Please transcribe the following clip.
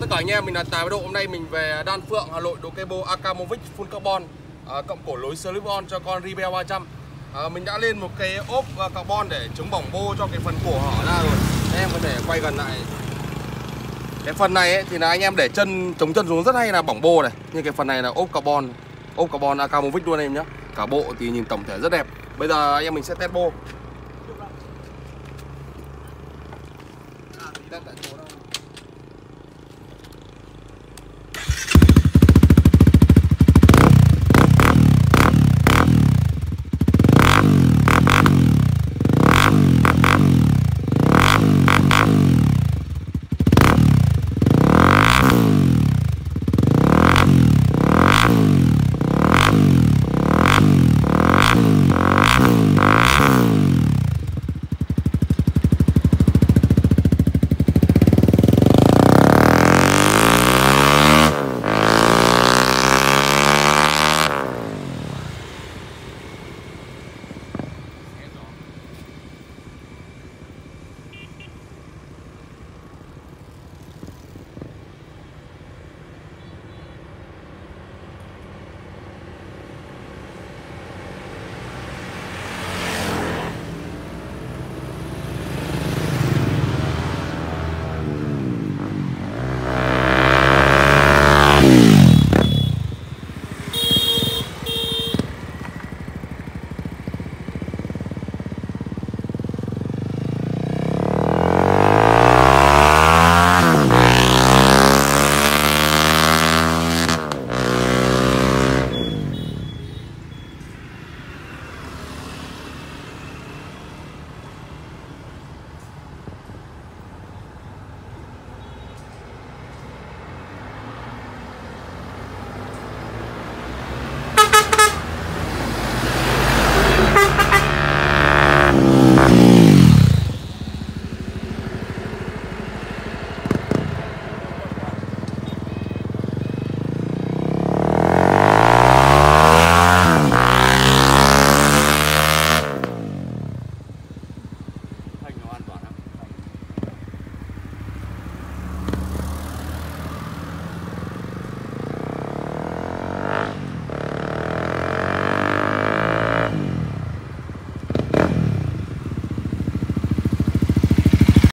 tất cả anh em, mình là Tài Độ. Hôm nay mình về Đan Phượng, Hà Nội đồ kebo Akamovic full carbon à, cộng cổ lối slip on cho con Rebel 300. À, mình đã lên một cái ốp à, carbon để chống bỏng bô cho cái phần cổ hở ra rồi. Em có thể quay gần lại. Cái phần này ấy, thì là anh em để chân chống chân xuống rất hay là bỏng bô này. Nhưng cái phần này là ốp carbon, ốp carbon Akamovic luôn em nhé. Cả bộ thì nhìn tổng thể rất đẹp. Bây giờ anh em mình sẽ test bô. À, thì đang tại chỗ đâu.